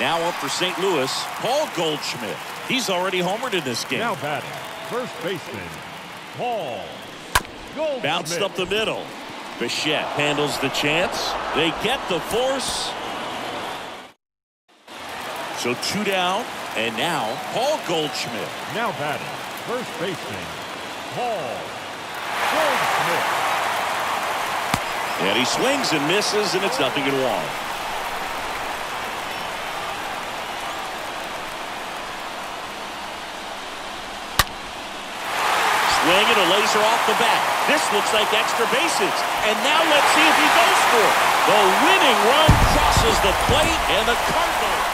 Now up for St. Louis, Paul Goldschmidt. He's already homered in this game. Now batting, first baseman, Paul Goldschmidt. Bounced up the middle. Bichette handles the chance. They get the force. So two down, and now Paul Goldschmidt. Now batting, first baseman, Paul Goldschmidt. And he swings and misses, and it's nothing at one. Swing and a laser off the bat. This looks like extra bases. And now let's see if he goes for it. The winning run crosses the plate, and the Cardinals.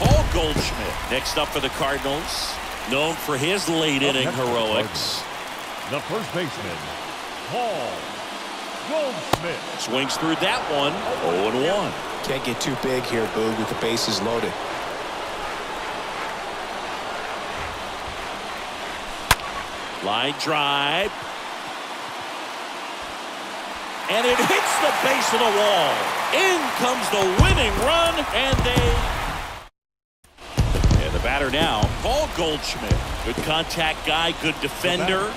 Paul Goldschmidt next up for the Cardinals. Known for his late Up inning next for the heroics. The first baseman, Paul Goldschmidt. Swings through that one. 0-1. Can't get too big here, Boog, with the bases loaded. Line drive. And it hits the base of the wall. In comes the winning run, and they... And the batter now, Paul Goldschmidt. Good contact guy, good defender.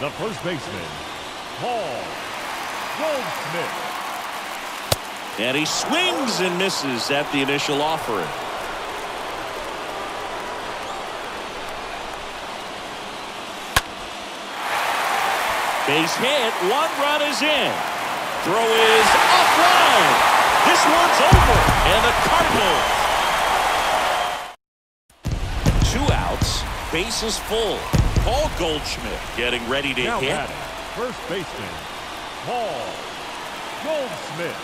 The first baseman, Paul Goldschmidt. And he swings and misses at the initial offering. Base hit, one run is in. Throw is offline. This one's over, and the Cardinals. Two outs, bases full. Paul Goldschmidt getting ready to Now hit. batting, first baseman, Paul Goldschmidt.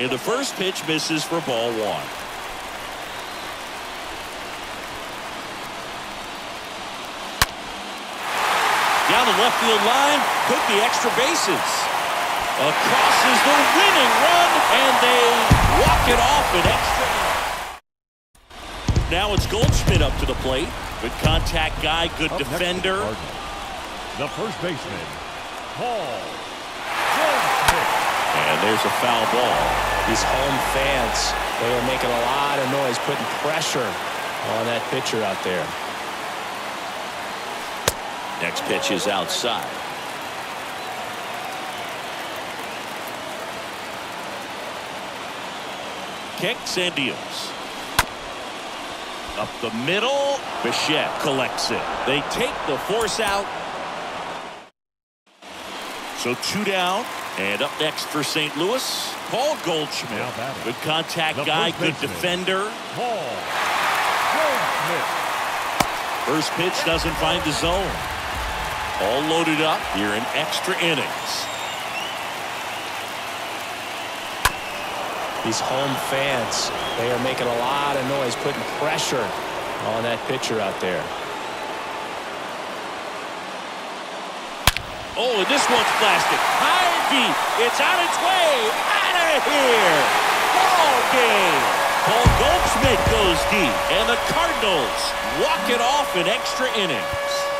And the first pitch misses for ball one. Down the left field line, could be extra bases. Across is the winning run, and they walk it off an extra. Now it's Goldschmidt up to the plate. Good contact guy, good Up next for the defender. Cardinals, The first baseman, Paul Goldschmidt. And there's a foul ball. These home fans, they are making a lot of noise, putting pressure on that pitcher out there. Next pitch is outside. Kicks and deals. Up the middle. Bichette collects it. They take the force out. So two down. And up next for St. Louis, Paul Goldschmidt. Good contact The guy, good defender. Paul Goldschmidt. First pitch doesn't find the zone. All loaded up here in extra innings. These home fans, they are making a lot of noise, putting pressure on that pitcher out there. Oh, and this one's blasted. High and deep. It's on its way. Out of here. Ball game. Paul Goldschmidt goes deep. And the Cardinals walk it off in extra innings.